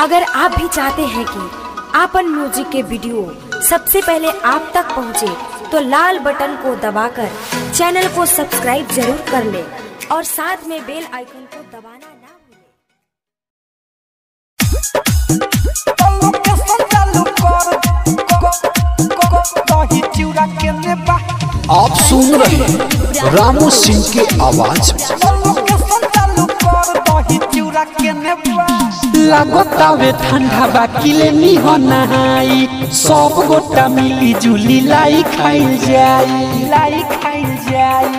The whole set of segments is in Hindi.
अगर आप भी चाहते हैं कि आपन म्यूज़िक के वीडियो सबसे पहले आप तक पहुँचे, तो लाल बटन को दबाकर चैनल को सब्सक्राइब ज़रूर कर ले और साथ में बेल आइकन को दबाना ना भूलें। आप सुन रहे हैं रामू सिंह के आवाज़ लागतावे ठंडा बाकिले निह नहाई। सब गोटा मिली जुली लाई खाइल जाई। लाई खाइल जाई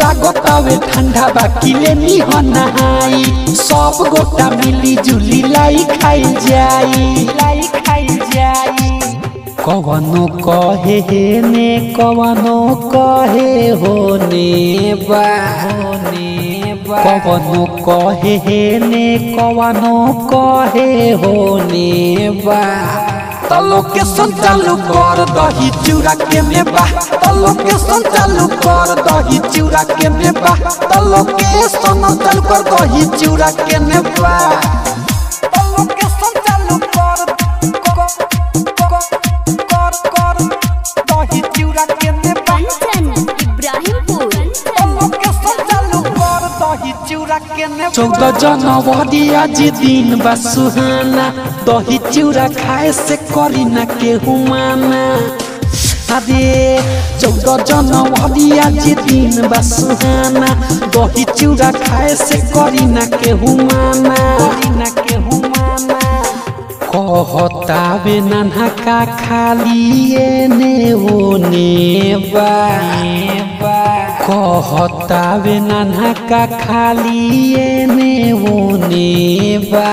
लागतावे ठंडा बाकिले निह नहाई। सब गोटा मिली जुली लाई खाइल जाई। लाई खाइल जाई। कवनो कहे हे ने कवनो कहे होने बा। होने कवनो कहे ने कवनो कहे होने बा तलो के संचालू कर दही चूड़ा के नेबा तलो के संचालू कर दही चूड़ा के नेबा तलो के संचालू कर दही चूड़ा के में तलो चौदह जनवरी आज दिन बा सुहाना दही चूड़ा खाए से करी ना केहू माना अरे चौदह जनवरी आज दिन बा सुहाना दही चूड़ा खाए से करी ना केहू माना करी ना केहू माना कहतावे नन्हा का खाली एने ओने बा कहतावे नन्हा का खाली एने ओने बा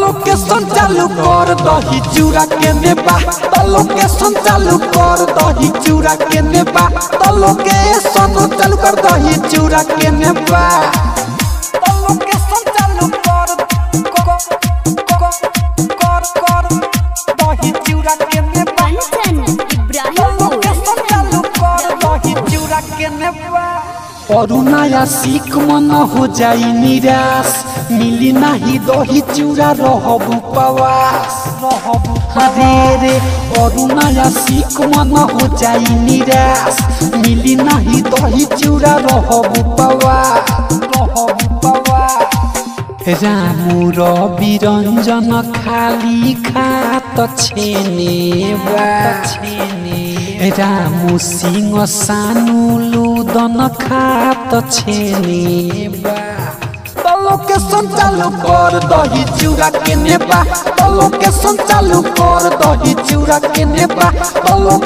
लोकेशन चालू कर दही चूड़ा के नेबा तो लोकेशन चालू कर दही चूड़ा के नेबा तो लोकेशन चालू कर दही चूड़ा के नेबा और नया सीख, मन हो जाई निराश। मिली नहीं दही, चूड़ा रहब उपवास अरे रे और नया सीख, मन हो जाई निराश। मिली नहीं दही, चूड़ा रहब उपवास रहब उपवास रामू रवि रंजन खाली खात छेने बा छेने रामू सिंह सानु लुदन खात छेने बा संचालू कर दही चूड़ा के नेबा तलो के संचालू कर दही चूड़ा के नेबा तलो